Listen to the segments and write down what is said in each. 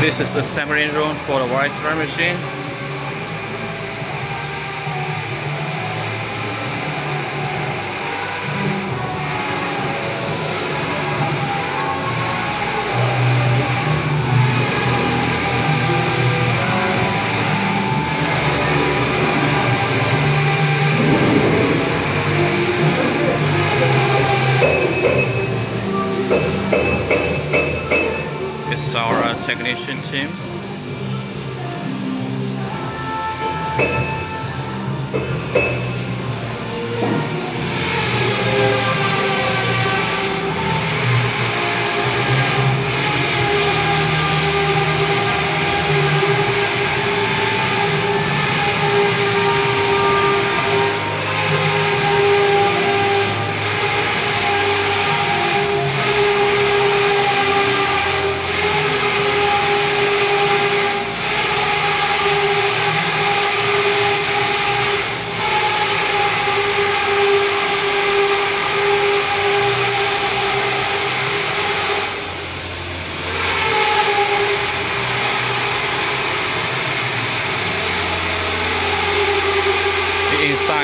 This is a submarine room for the wire drawing machine. Our technician teams. The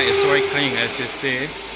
is very clean as you see.